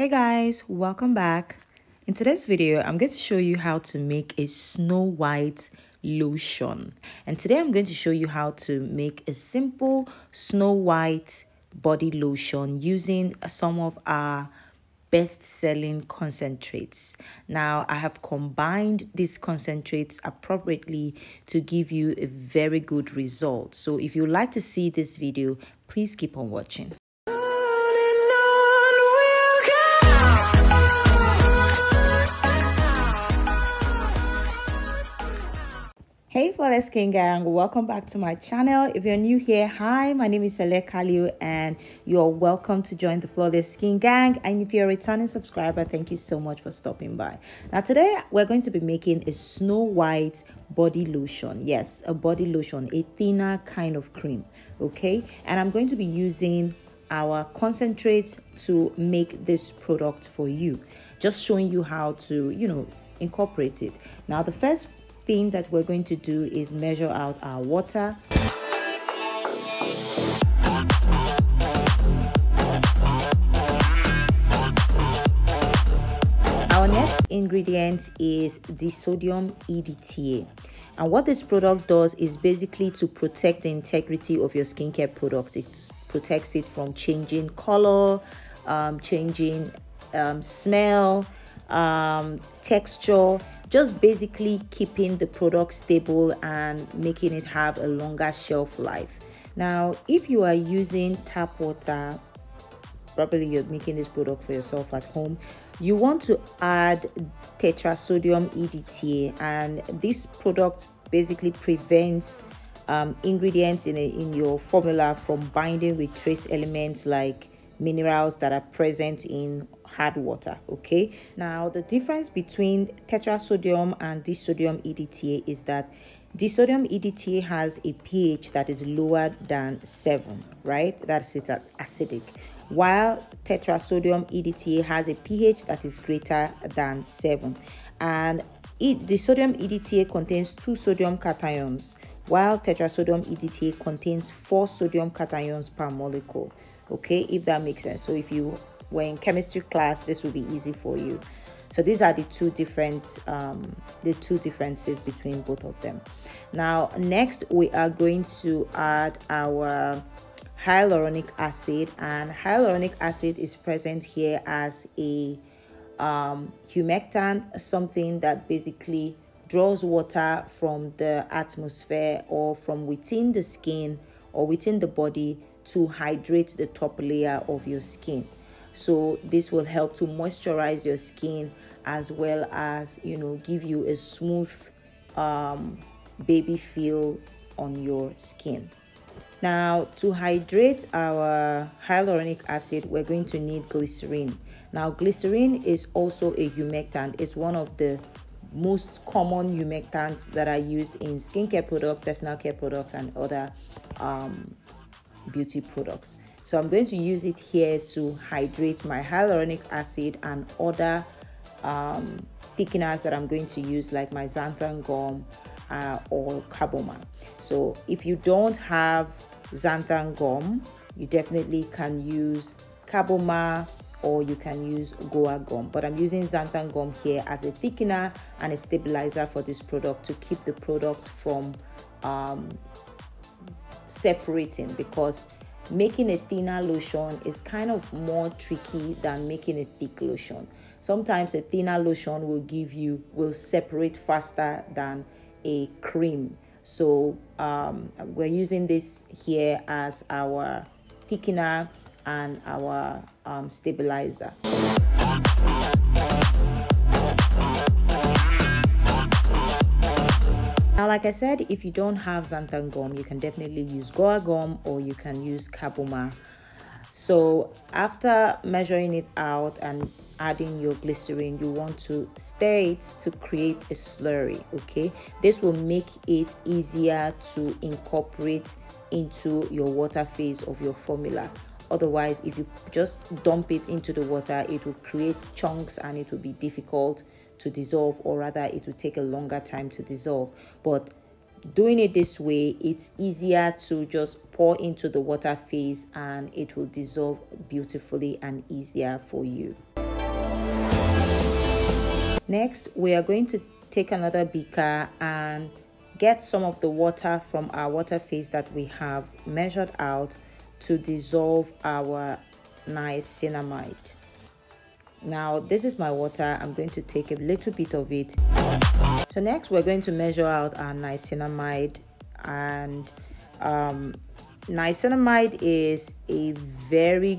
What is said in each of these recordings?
Hey guys, welcome back. In today's video, I'm going to show you how to make a snow white lotion. And today I'm going to show you how to make a simple snow white body lotion using some of our best selling concentrates. Now, I have combined these concentrates appropriately to give you a very good result. So, if you like to see this video, please keep on watching. Hey Flawless Skin Gang, welcome back to my channel. If you're new here, hi, my name is Saleh Kaliu and you're welcome to join the Flawless Skin Gang. And if you're a returning subscriber, thank you so much for stopping by. Now today, we're going to be making a snow white body lotion. Yes, a body lotion, a thinner kind of cream, okay? And I'm going to be using our concentrate to make this product for you. Just showing you how to, you know, incorporate it. Now the first thing that we're going to do is measure out our water. Our next ingredient is disodium EDTA. And what this product does is basically to protect the integrity of your skincare product. It protects it from changing color, um, changing um, smell, um, texture, just basically keeping the product stable and making it have a longer shelf life. Now, if you are using tap water, probably you're making this product for yourself at home, you want to add tetrasodium EDTA, and this product basically prevents um, ingredients in, a, in your formula from binding with trace elements like minerals that are present in hard water okay? Now the difference between tetrasodium and disodium EDTA is that disodium EDTA has a pH that is lower than 7 right? That's it acidic. While tetrasodium EDTA has a pH that is greater than 7 and it, disodium EDTA contains two sodium cations while tetrasodium EDTA contains four sodium cations per molecule okay? If that makes sense. So if you were in chemistry class this will be easy for you. So these are the two different um, the two differences between both of them. Now next we are going to add our hyaluronic acid and hyaluronic acid is present here as a um, humectant something that basically draws water from the atmosphere or from within the skin or within the body to hydrate the top layer of your skin so this will help to moisturize your skin as well as you know give you a smooth um, baby feel on your skin. Now to hydrate our hyaluronic acid we're going to need glycerin. Now glycerin is also a humectant. It's one of the most common humectants that are used in skincare products personal care products and other um, beauty products so I'm going to use it here to hydrate my hyaluronic acid and other um, thickeners that I'm going to use like my xanthan gum uh, or carbomer. So if you don't have xanthan gum, you definitely can use carbomer or you can use guar gum but i'm using xanthan gum here as a thickener and a stabilizer for this product to keep the product from um, separating because making a thinner lotion is kind of more tricky than making a thick lotion. Sometimes a thinner lotion will give you will separate faster than a cream. So um, we're using this here as our thickener and our um, stabilizer like I said, if you don't have xanthan gum, you can definitely use guar gum or you can use Carbomer. So after measuring it out and adding your glycerin, you want to stir it to create a slurry, okay? This will make it easier to incorporate into your water phase of your formula otherwise if you just dump it into the water it will create chunks and it will be difficult to dissolve or rather it will take a longer time to dissolve but doing it this way it's easier to just pour into the water phase and it will dissolve beautifully and easier for you Next, we are going to take another beaker and get some of the water from our water phase that we have measured out to dissolve our niacinamide. Now, this is my water. I'm going to take a little bit of it. So next, we're going to measure out our niacinamide and um, niacinamide is a very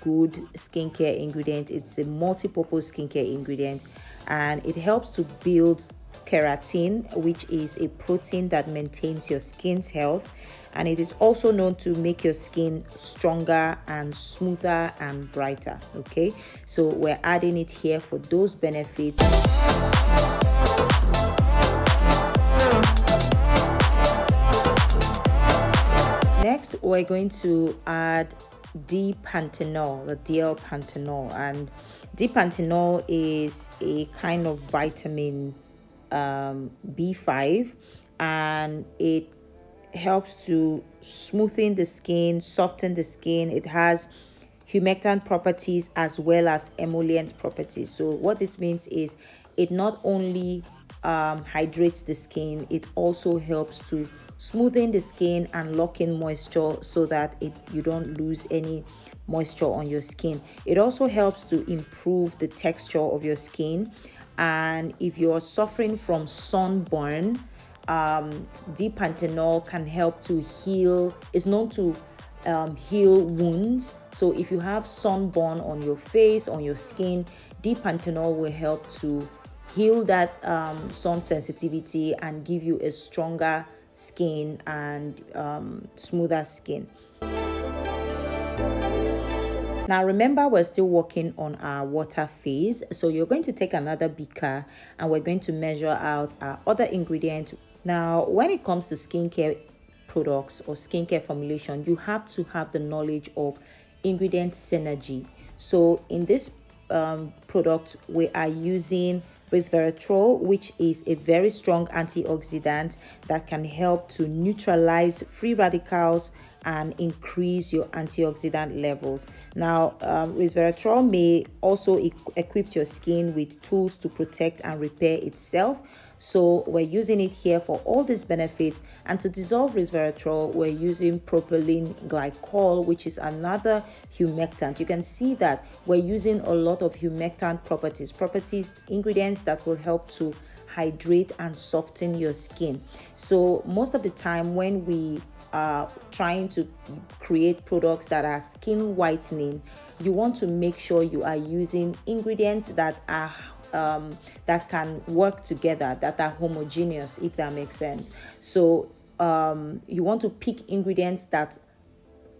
good skincare ingredient it's a multi-purpose skincare ingredient and it helps to build keratin which is a protein that maintains your skin's health and it is also known to make your skin stronger and smoother and brighter okay? So we're adding it here for those benefits. Next we're going to add D-panthenol the DL panthenol. And D-panthenol is a kind of vitamin um, B5 and it helps to smoothen the skin, soften the skin. It has humectant properties as well as emollient properties. So what this means is it not only um, hydrates the skin, it also helps to smoothen the skin and lock in moisture so that it you don't lose any moisture on your skin. It also helps to improve the texture of your skin. And if you're suffering from sunburn, um, D-panthenol can help to heal. It's known to um, heal wounds. So if you have sunburn on your face, on your skin, D-panthenol will help to heal that um, sun sensitivity and give you a stronger skin and um, smoother skin. Now remember we're still working on our water phase. So you're going to take another beaker and we're going to measure out our other ingredient. Now when it comes to skincare products or skincare formulation, you have to have the knowledge of ingredient synergy. So in this um, product, we are using resveratrol, which is a very strong antioxidant that can help to neutralize free radicals and increase your antioxidant levels. Now, um, resveratrol may also equip your skin with tools to protect and repair itself. So we're using it here for all these benefits. And to dissolve resveratrol, we're using propylene glycol, which is another humectant. You can see that we're using a lot of humectant properties, properties, ingredients that will help to hydrate and soften your skin. So most of the time when we are trying to create products that are skin whitening, you want to make sure you are using ingredients that are um, that can work together, that are homogeneous, if that makes sense. So um, you want to pick ingredients that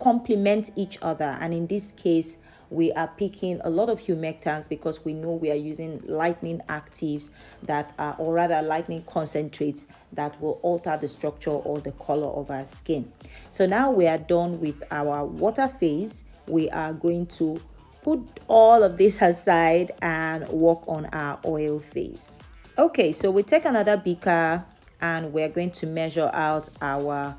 complement each other, and in this case, we are picking a lot of humectants because we know we are using lightning actives that are or rather lightning concentrates that will alter the structure or the color of our skin. So now we are done with our water phase. We are going to put all of this aside and work on our oil phase okay so we take another beaker and we're going to measure out our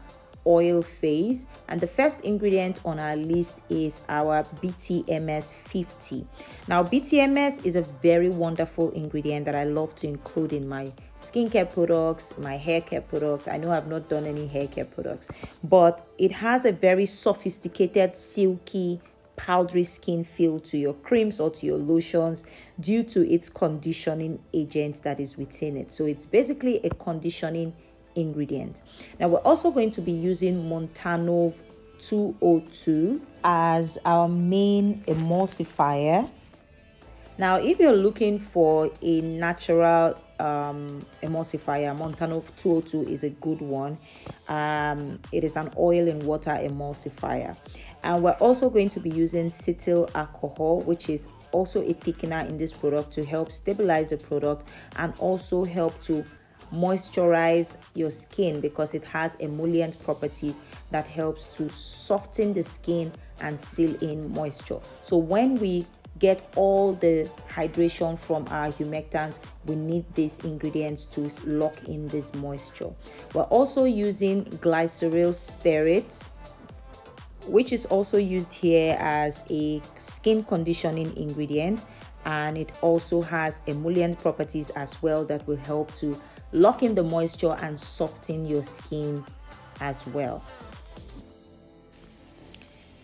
oil phase and the first ingredient on our list is our btms 50 now btms is a very wonderful ingredient that i love to include in my skincare products my hair care products. I know i've not done any hair care products but it has a very sophisticated silky powdery skin feel to your creams or to your lotions due to its conditioning agent that is within it so it's basically a conditioning ingredient. Now we're also going to be using Montanov 202 as our main emulsifier. Now if you're looking for a natural um, emulsifier, Montanov 202 is a good one. Um, it is an oil and water emulsifier. And we're also going to be using cetyl alcohol, which is also a thickener in this product to help stabilize the product and also help to moisturize your skin because it has emollient properties that helps to soften the skin and seal in moisture so when we get all the hydration from our humectants. We need these ingredients to lock in this moisture. We're also using glyceryl stearate which is also used here as a skin conditioning ingredient. And it also has emollient properties as well that will help to lock in the moisture and soften your skin as well.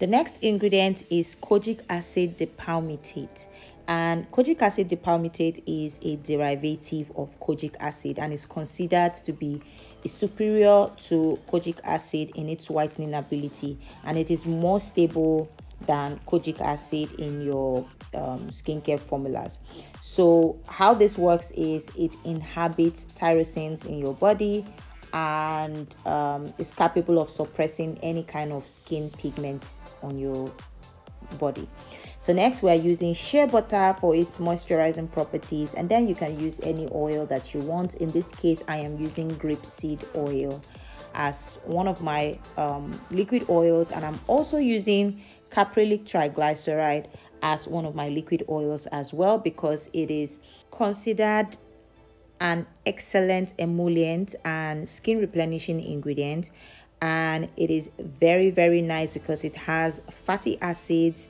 The next ingredient is kojic acid dipalmitate. And kojic acid dipalmitate is a derivative of kojic acid and is considered to be superior to kojic acid in its whitening ability and it is more stable than kojic acid in your um, skincare formulas. So how this works is it inhabits tyrosinase in your body and um, is capable of suppressing any kind of skin pigments on your body. So next we are using shea butter for its moisturizing properties and then you can use any oil that you want. In this case I am using grapeseed oil as one of my um, liquid oils and I'm also using caprylic triglyceride as one of my liquid oils as well because it is considered an excellent emollient and skin replenishing ingredient. And it is very very nice because it has fatty acids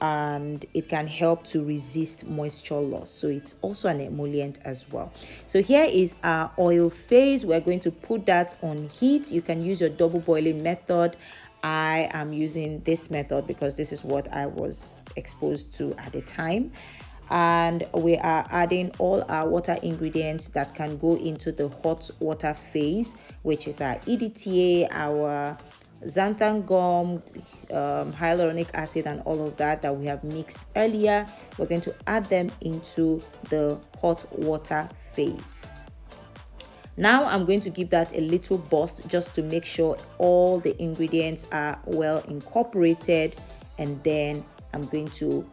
and it can help to resist moisture loss. So it's also an emollient as well. So here is our oil phase. We're going to put that on heat. You can use your double boiling method. I am using this method because this is what I was exposed to at the time and we are adding all our water ingredients that can go into the hot water phase which is our EDTA, our xanthan gum, um, hyaluronic acid and all of that that we have mixed earlier. We're going to add them into the hot water phase. Now I'm going to give that a little burst just to make sure all the ingredients are well incorporated and then I'm going to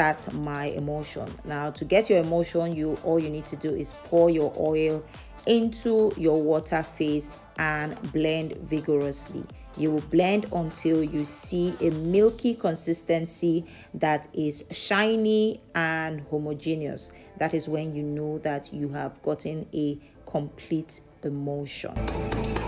start my emulsion. Now to get your emulsion, you all you need to do is pour your oil into your water phase and blend vigorously. You will blend until you see a milky consistency that is shiny and homogeneous. That is when you know that you have gotten a complete emulsion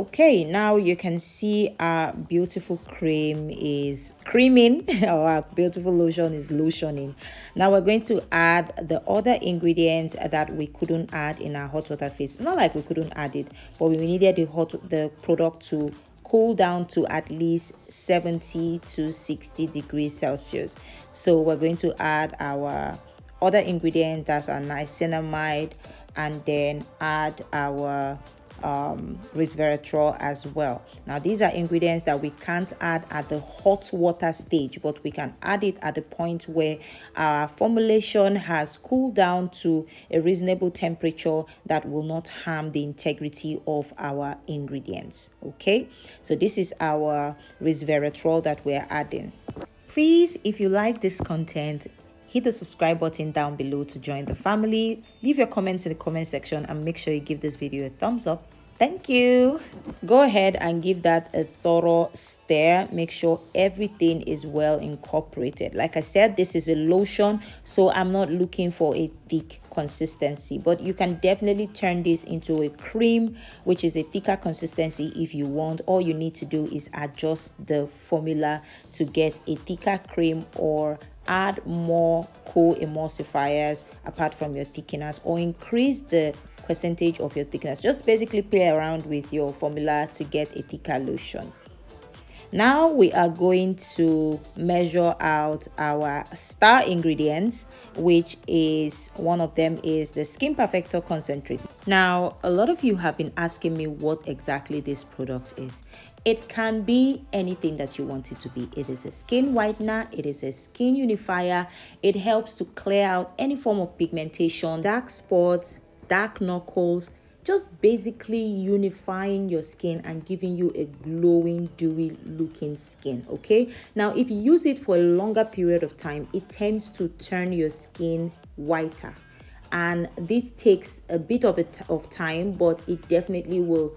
okay now you can see our beautiful cream is creaming our beautiful lotion is lotioning. Now we're going to add the other ingredients that we couldn't add in our hot water phase not like we couldn't add it but we needed the hot the product to cool down to at least 70 to 60 degrees celsius. So we're going to add our other ingredients that's our niacinamide and then add our um, resveratrol as well. Now, these are ingredients that we can't add at the hot water stage, but we can add it at the point where our formulation has cooled down to a reasonable temperature that will not harm the integrity of our ingredients. Okay, so this is our resveratrol that we're adding. Please, if you like this content, hit the subscribe button down below to join the family. Leave your comments in the comment section and make sure you give this video a thumbs up thank you. Go ahead and give that a thorough stir make sure everything is well incorporated. Like i said this is a lotion so i'm not looking for a thick consistency. But you can definitely turn this into a cream which is a thicker consistency if you want. All you need to do is adjust the formula to get a thicker cream or add more co-emulsifiers apart from your thickeners or increase the percentage of your thickness. Just basically play around with your formula to get a thicker lotion. Now we are going to measure out our star ingredients which is one of them is the skin perfector concentrate. Now a lot of you have been asking me what exactly this product is. It can be anything that you want it to be. It is a skin whitener it is a skin unifier. It helps to clear out any form of pigmentation dark spots dark knuckles just basically unifying your skin and giving you a glowing dewy looking skin okay? Now if you use it for a longer period of time it tends to turn your skin whiter. And this takes a bit of it of time but it definitely will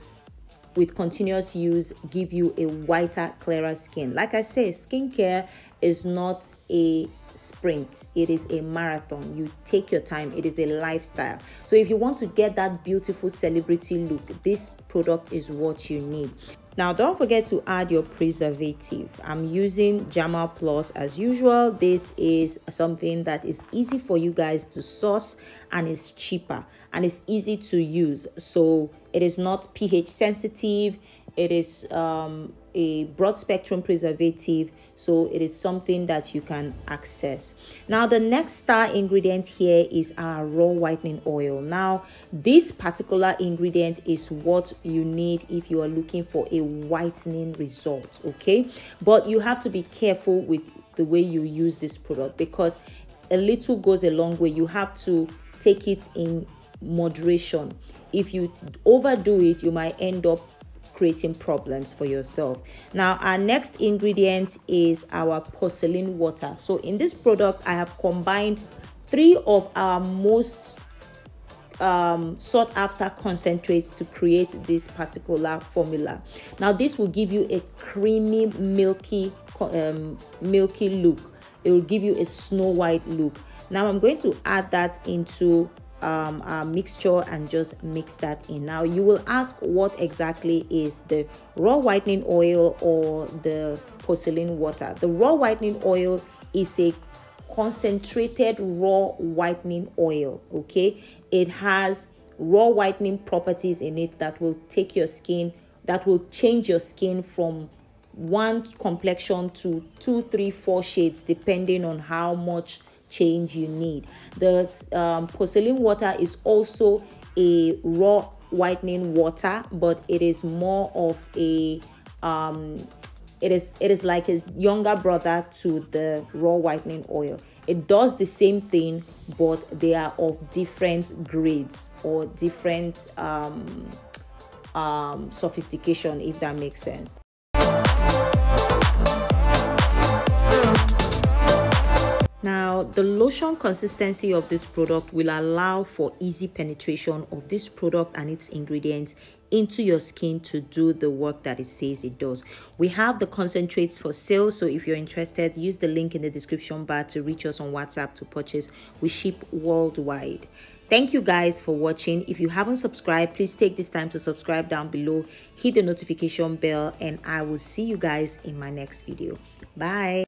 with continuous use give you a whiter clearer skin. Like i say skincare is not a sprint it is a marathon. You take your time it is a lifestyle. So if you want to get that beautiful celebrity look this product is what you need. Now don't forget to add your preservative. I'm using Germall Plus as usual. This is something that is easy for you guys to source and is cheaper and it's easy to use. So it is not ph sensitive. It is um, a broad spectrum preservative so it is something that you can access. Now the next star ingredient here is our raw whitening oil. Now this particular ingredient is what you need if you are looking for a whitening result okay? But you have to be careful with the way you use this product because a little goes a long way. You have to take it in moderation. If you overdo it you might end up creating problems for yourself. Now our next ingredient is our porcelain water. So in this product i have combined three of our most um, sought after concentrates to create this particular formula. Now this will give you a creamy milky um, milky look. It will give you a snow white look. Now i'm going to add that into um, our mixture and just mix that in. Now you will ask what exactly is the raw whitening oil or the porcelain water. The raw whitening oil is a concentrated raw whitening oil okay it has raw whitening properties in it that will take your skin that will change your skin from one complexion to two three four shades depending on how much change you need. The um, porcelain water is also a raw whitening water, but it is more of a um, it is it is like a younger brother to the raw whitening oil. It does the same thing, but they are of different grades or different um, um, sophistication, if that makes sense. Now, the lotion consistency of this product will allow for easy penetration of this product and its ingredients into your skin to do the work that it says it does. We have the concentrates for sale, so if you're interested, use the link in the description bar to reach us on WhatsApp to purchase. We ship worldwide. Thank you guys for watching. If you haven't subscribed, please take this time to subscribe down below, hit the notification bell, and I will see you guys in my next video. Bye.